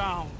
down.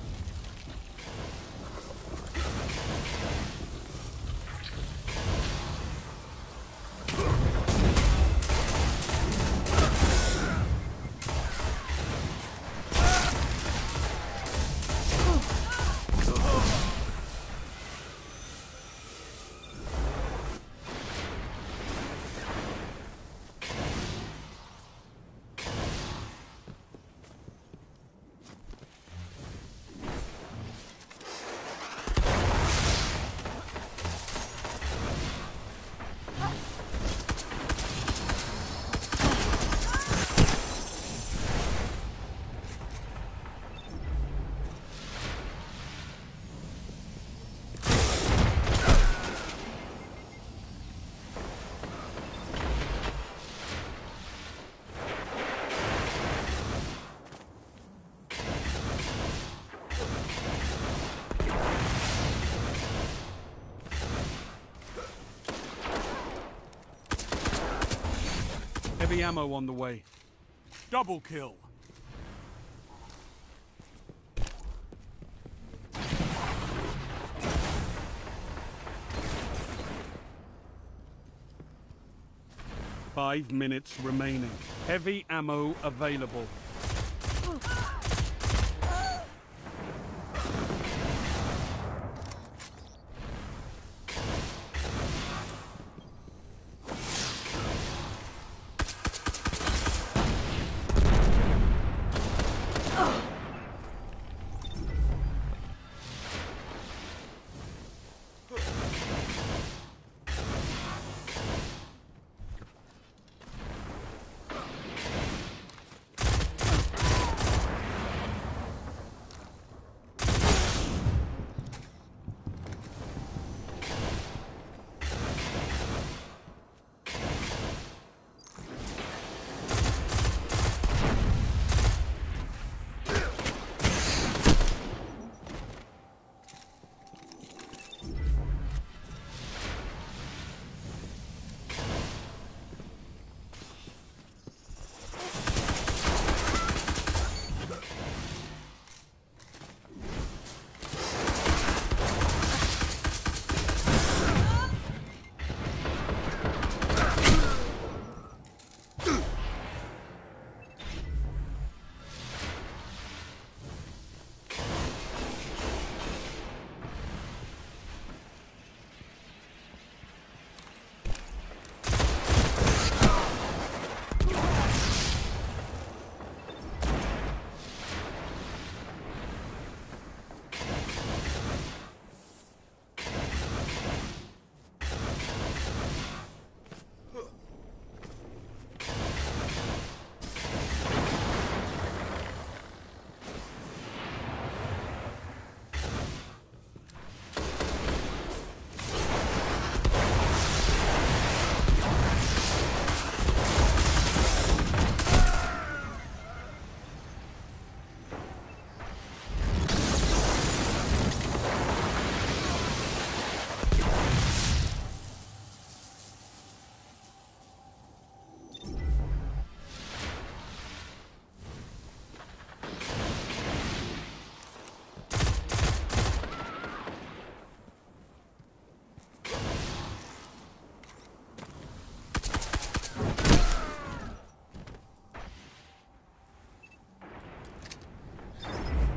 Ammo on the way. Double kill. Five minutes remaining. Heavy ammo available.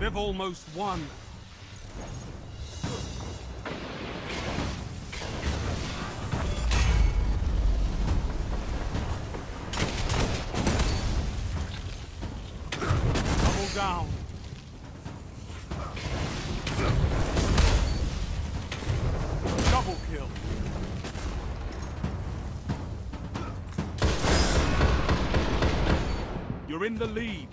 They've almost won. Double down. Double kill. You're in the lead.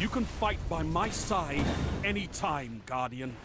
You can fight by my side anytime, Guardian.